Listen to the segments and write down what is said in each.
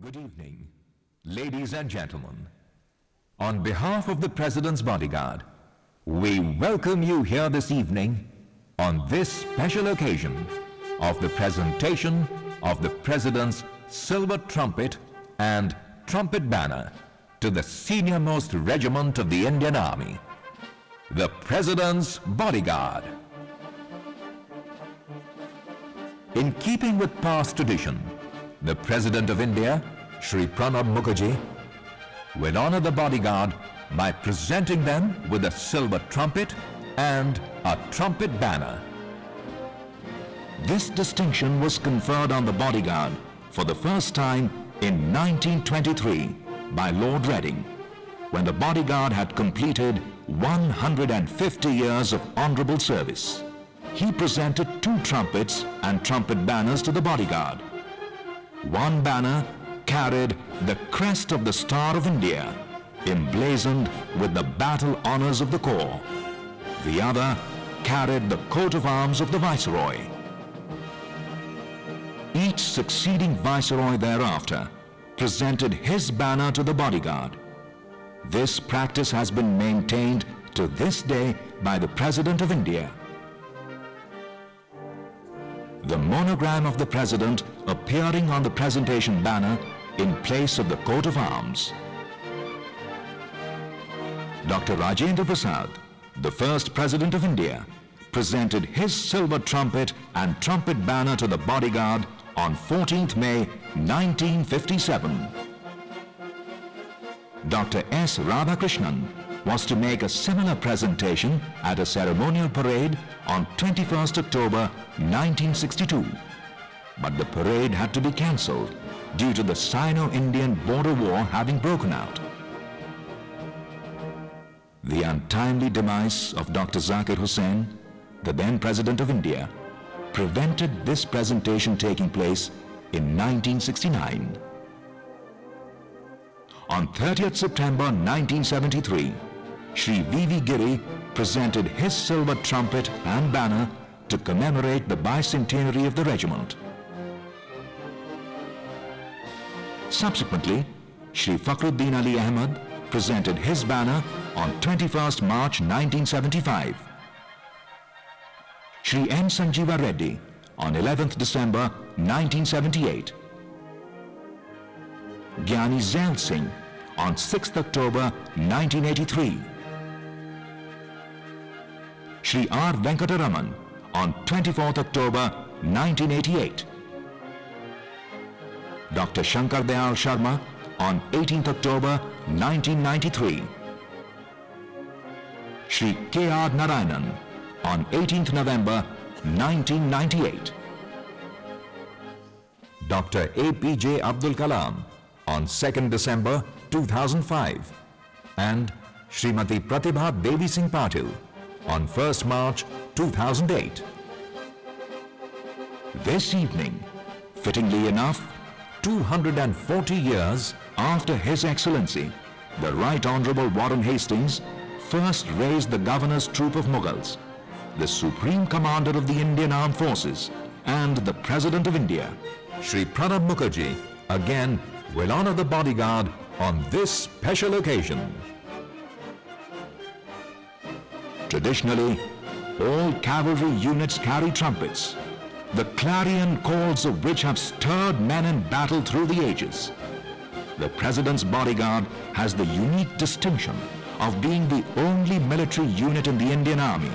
Good evening, ladies and gentlemen. On behalf of the President's Bodyguard, we welcome you here this evening on this special occasion of the presentation of the President's Silver Trumpet and Trumpet Banner to the senior-most regiment of the Indian Army, the President's Bodyguard. In keeping with past tradition, the President of India, Sri Pranab Mukherjee, will honor the bodyguard by presenting them with a silver trumpet and a trumpet banner. This distinction was conferred on the bodyguard for the first time in 1923 by Lord Reading, when the bodyguard had completed 150 years of honorable service. He presented two trumpets and trumpet banners to the bodyguard. One banner carried the crest of the Star of India, emblazoned with the battle honors of the Corps. The other carried the coat of arms of the Viceroy. Each succeeding Viceroy thereafter presented his banner to the bodyguard. This practice has been maintained to this day by the President of India. The monogram of the President appearing on the presentation banner in place of the coat of arms. Dr. Rajendra Prasad, the first President of India, presented his silver trumpet and trumpet banner to the bodyguard on 14th May 1957. Dr. S. Radhakrishnan was to make a similar presentation at a ceremonial parade on 21st October 1962. But the parade had to be cancelled due to the Sino-Indian border war having broken out. The untimely demise of Dr. Zakir Hussain, the then President of India, prevented this presentation taking place in 1969. On 30th September 1973, Sri V.V. Giri presented his silver trumpet and banner to commemorate the bicentenary of the regiment. Subsequently, Sri Fakhruddin Ali Ahmad presented his banner on 21st March 1975. Sri N. Sanjeeva Reddy on 11th December 1978. Gyani Zail Singh on 6th October 1983. Sri R. Venkataraman on 24th October 1988. Dr. Shankar Dayal Sharma on 18th October 1993. Sri K. R. Narayanan on 18th November 1998. Dr. A.P.J. Abdul Kalam on 2nd December 2005 and Srimati Pratibha Devi Singh Patil on 1st March 2008. This evening, fittingly enough, 240 years after His Excellency, the Right Honorable Warren Hastings first raised the Governor's Troop of Mughals, the Supreme Commander of the Indian Armed Forces and the President of India, Sri Pranab Mukherjee, again will honor the bodyguard on this special occasion. Traditionally, all cavalry units carry trumpets, the clarion calls of which have stirred men in battle through the ages. The President's bodyguard has the unique distinction of being the only military unit in the Indian Army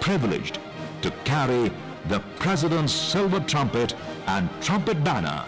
privileged to carry the President's silver trumpet and trumpet banner.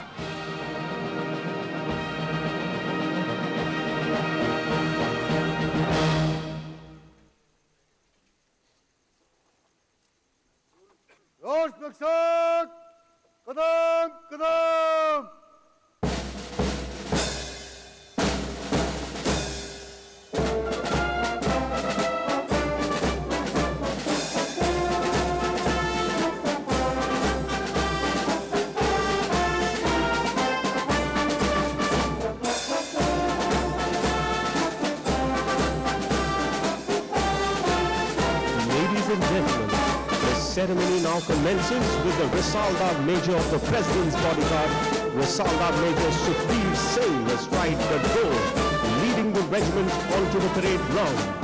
Ceremony now commences with the Risaldar Major of the President's Bodyguard, Risaldar Major Sukhbir Singh astride the goal, leading the regiment onto the parade ground.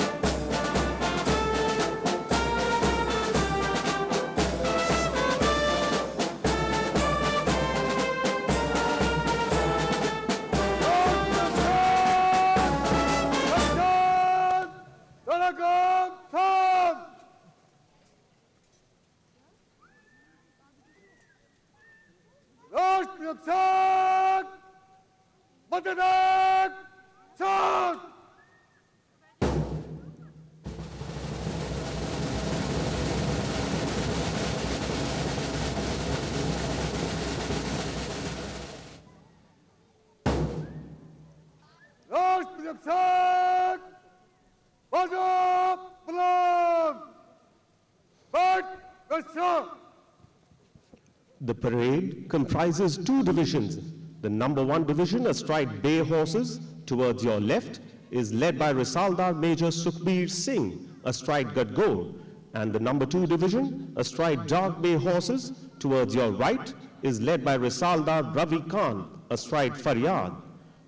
The parade comprises two divisions. The number one division, astride bay horses, towards your left, is led by Risaldar Major Sukhbir Singh, astride Gadgol. And the number two division, astride dark bay horses, towards your right, is led by Risaldar Ravi Khan, astride Faryad.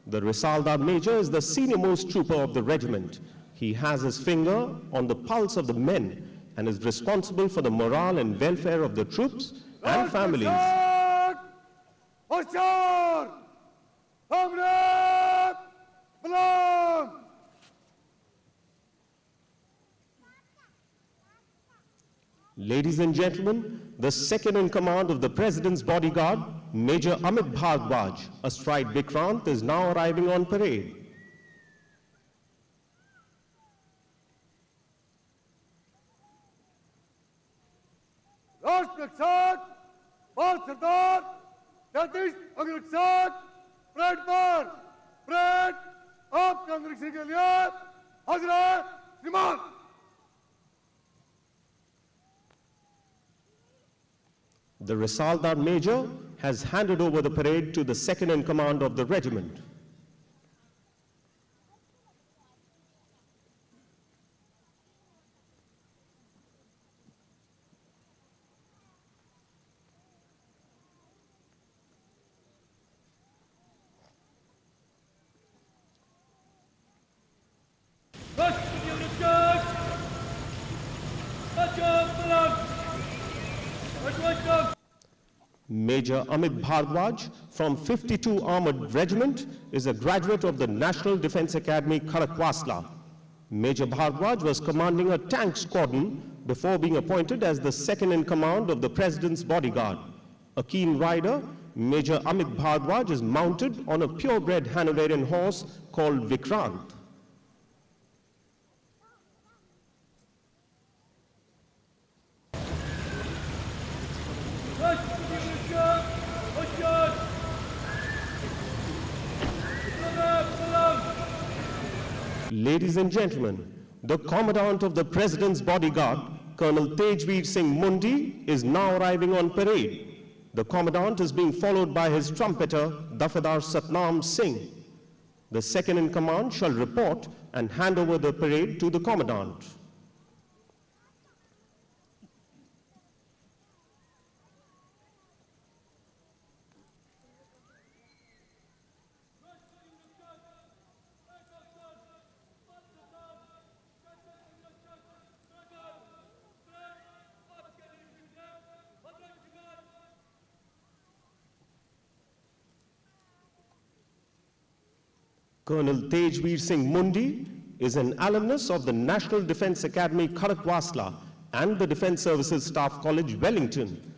The Risaldar Major is the senior-most trooper of the regiment. He has his finger on the pulse of the men and is responsible for the morale and welfare of the troops and families. Ladies and gentlemen, the second in command of the President's bodyguard, Major Amit Bhardwaj, astride Vikrant, is now arriving on parade. बाल सरदार जगदीश अंगरक्षक parade पर parade आपके अंगरक्षण के लिए हाजिर है श्रीमान The Risaldar Major has handed over the parade to the second in command of the regiment. Major Amit Bhardwaj from 52 Armored Regiment is a graduate of the National Defense Academy Khadakwasla. Major Bhardwaj was commanding a tank squadron before being appointed as the second in command of the President's bodyguard. A keen rider, Major Amit Bhardwaj is mounted on a purebred Hanoverian horse called Vikrant. Ladies and gentlemen, the Commandant of the President's bodyguard, Colonel Tejveer Singh Mundi, is now arriving on parade. The Commandant is being followed by his trumpeter, Dafadar Satnam Singh. The second in command shall report and hand over the parade to the Commandant. Colonel Tejveer Singh Mundi is an alumnus of the National Defense Academy Khadakwasla and the Defense Services Staff College, Wellington.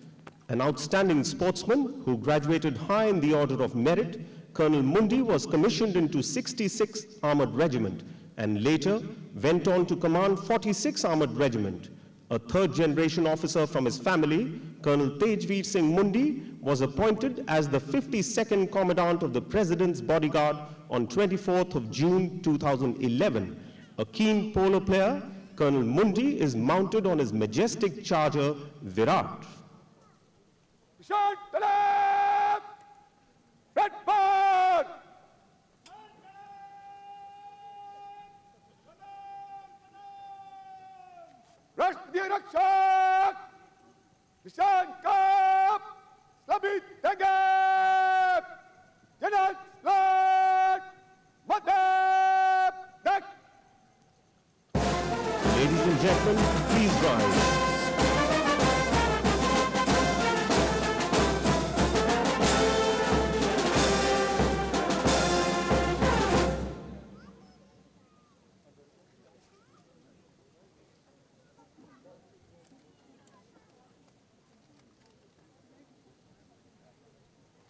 An outstanding sportsman who graduated high in the Order of Merit, Colonel Mundi was commissioned into 66th Armored Regiment and later went on to command 46 Armored Regiment. A third generation officer from his family, Colonel Tejveer Singh Mundi, was appointed as the 52nd Commandant of the President's bodyguard on 24th of June 2011, a keen polo player, Colonel Mundi, is mounted on his majestic charger, Virat. Shot to left! Red! Rush direction! gentlemen, please rise.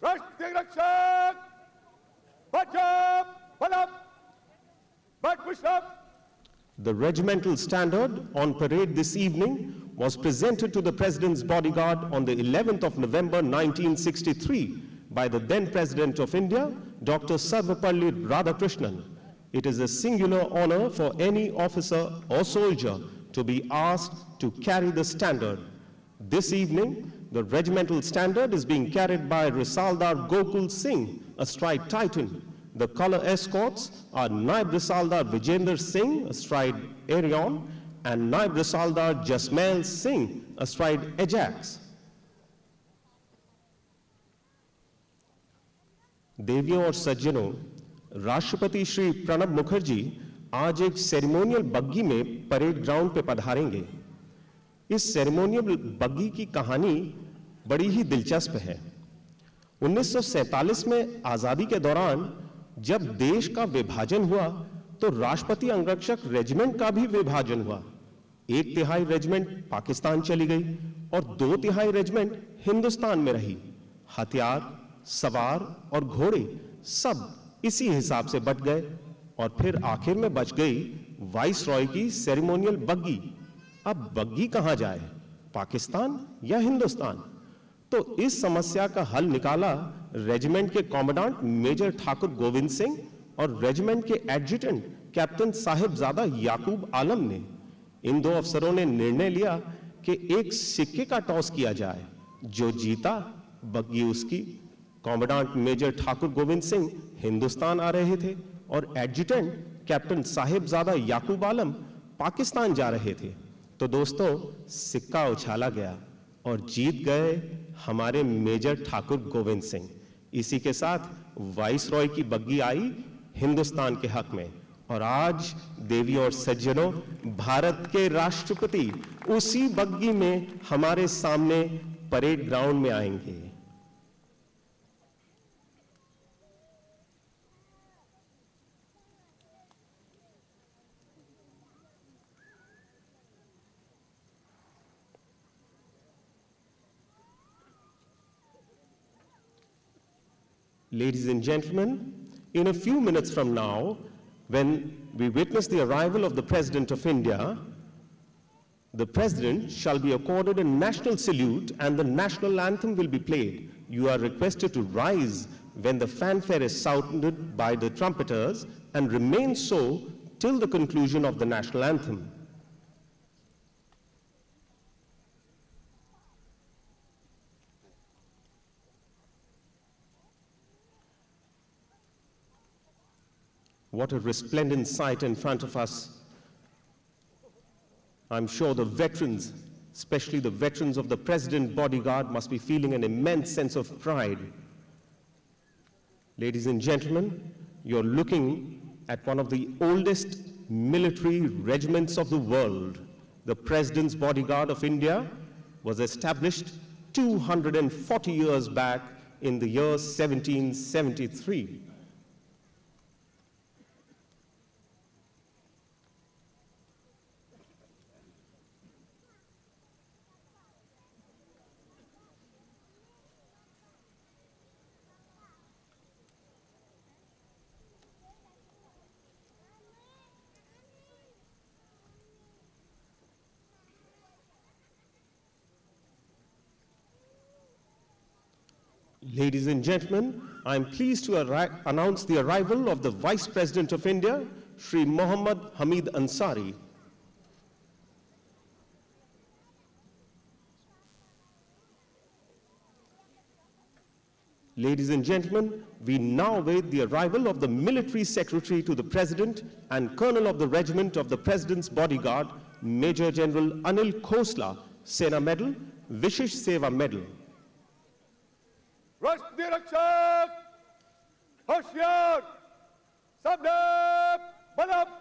राष्ट्रीय रक्षक बचाव बलम but विश्रम The regimental standard on parade this evening was presented to the President's bodyguard on the 11th of November 1963 by the then President of India, Dr. Sarvepalli Radhakrishnan. It is a singular honor for any officer or soldier to be asked to carry the standard. This evening, the regimental standard is being carried by Risaldar Gokul Singh, astride Titan. The color escorts are Naib Risaldar Vijender Singh, astride Arion, and Naib Risaldar Jasmail Singh, astride Ajax. देवियों और सज्जनों राष्ट्रपति श्री प्रणब मुखर्जी आज एक ceremonial बग्गी में parade ground पे पधारेंगे इस ceremonial बग्गी की कहानी बड़ी ही दिलचस्प है 1947 में आज़ादी के दौरान जब देश का विभाजन हुआ तो राष्ट्रपति अंगरक्षक रेजिमेंट का भी विभाजन हुआ। एक तिहाई रेजिमेंट पाकिस्तान चली गई और दो तिहाई रेजिमेंट हिंदुस्तान में रही। हथियार, सवार और घोड़े सब इसी हिसाब से बट गए और फिर आखिर में बच गई वाइस रॉय की सेरेमोनियल बग्गी। अब बग्गी कहाँ जाए, पाकिस्तान या हिंदुस्तान? तो इस समस्या का हल निकाला रेजिमेंट के कमांडेंट मेजर ठाकुर गोविंद सिंह और रेजिमेंट के एडजुटेंट कैप्टन साहिबजादा याकूब आलम ने। इन दो अफसरों ने निर्णय लिया कि एक सिक्के का टॉस किया जाए, जो जीता बग्गी उसकी। कमांडेंट मेजर ठाकुर गोविंद सिंह हिंदुस्तान आ रहे थे और एडजुटेंट कैप्टन साहिबजादा याकूब आलम पाकिस्तान जा रहे थे। तो दोस्तों, सिक्का उछाला गया और जीत गए हमारे मेजर ठाकुर गोविंद सिंह। इसी के साथ वाइस रॉय की बग्गी आई हिंदुस्तान के हक में। और आज देवियों और सज्जनों, भारत के राष्ट्रपति उसी बग्गी में हमारे सामने परेड ग्राउंड में आएँगे। Ladies and gentlemen, in a few minutes from now, when we witness the arrival of the President of India, the President shall be accorded a national salute and the national anthem will be played. You are requested to rise when the fanfare is sounded by the trumpeters and remain so till the conclusion of the national anthem. What a resplendent sight in front of us. I'm sure the veterans, especially the veterans of the President Bodyguard, must be feeling an immense sense of pride. Ladies and gentlemen, you're looking at one of the oldest military regiments of the world. The President's Bodyguard of India was established 240 years back in the year 1773. Ladies and gentlemen, I am pleased to announce the arrival of the Vice President of India, Sri Mohammad Hamid Ansari. Ladies and gentlemen, we now await the arrival of the military secretary to the President and Colonel of the Regiment of the President's Bodyguard, Major General Anil Khosla, Sena Medal, Vishisht Seva Medal. राष्ट्रीय रक्षक होशियार सबने बलम।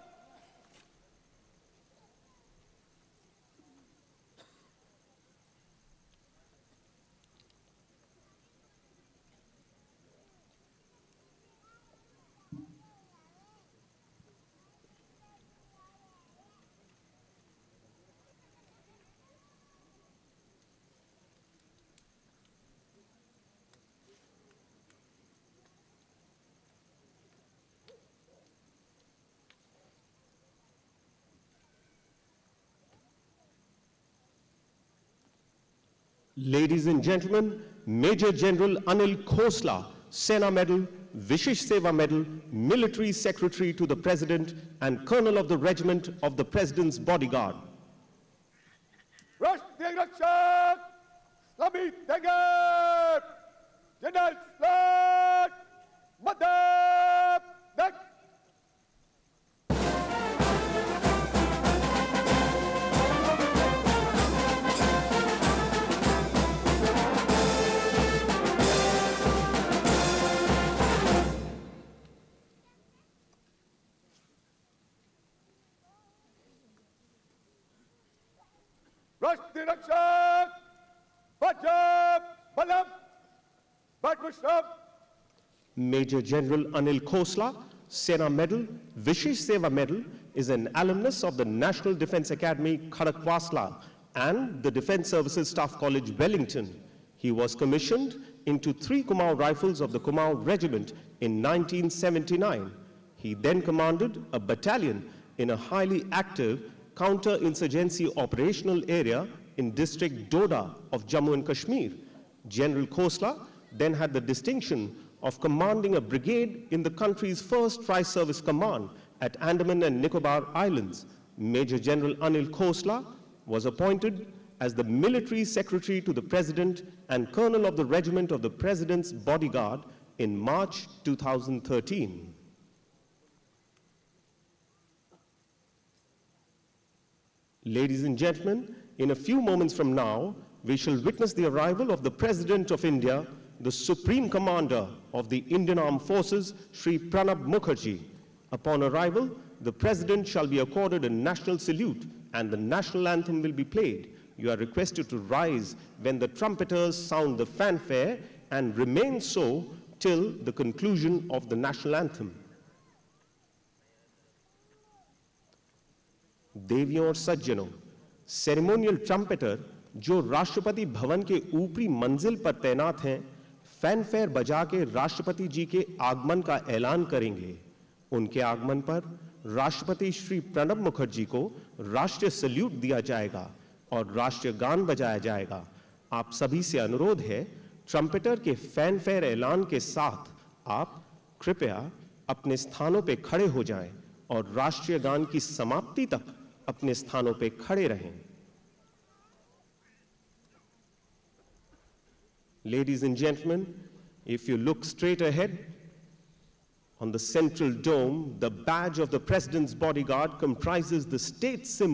Ladies and gentlemen, Major General Anil Khosla, Sena Medal, Vishesh Seva Medal, Military Secretary to the President and Colonel of the Regiment of the President's Bodyguard. General Flag, Rashti Rakshak! Balam! Major General Anil Khosla, Sena Medal, Vishesh Seva Medal, is an alumnus of the National Defense Academy, Khadakwasla, and the Defense Services Staff College, Wellington. He was commissioned into three Kumaon rifles of the Kumaon Regiment in 1979. He then commanded a battalion in a highly active counter-insurgency operational area in district Doda of Jammu and Kashmir. General Khosla then had the distinction of commanding a brigade in the country's first tri-service command at Andaman and Nicobar Islands. Major General Anil Khosla was appointed as the military secretary to the president and colonel of the regiment of the president's bodyguard in March 2013. Ladies and gentlemen, in a few moments from now, we shall witness the arrival of the President of India, the Supreme Commander of the Indian Armed Forces, Sri Pranab Mukherjee. Upon arrival, the President shall be accorded a national salute and the national anthem will be played. You are requested to rise when the trumpeters sound the fanfare and remain so till the conclusion of the national anthem. देवियों और सज्जनों ceremonial trumpeter जो राष्ट्रपति भवन के ऊपरी मंजिल पर तैनात हैं फैनफेयर बजा के राष्ट्रपति जी के आगमन का ऐलान करेंगे। उनके आगमन पर राष्ट्रपति श्री प्रणब मुखर्जी को राष्ट्रीय सल्यूट दिया जाएगा और राष्ट्रीय गान बजाया जाएगा। आप सभी से अनुरोध है ट्रम्पेटर के फैनफेयर ऐलान के साथ आप कृपया अपने स्थानों पर खड़े हो जाएँ और राष्ट्रीय गान की समाप्ति तक अपने स्थानों पे खड़े रहें। Ladies and gentlemen if you look straight ahead on the central dome the badge of the president's bodyguard comprises the state SIM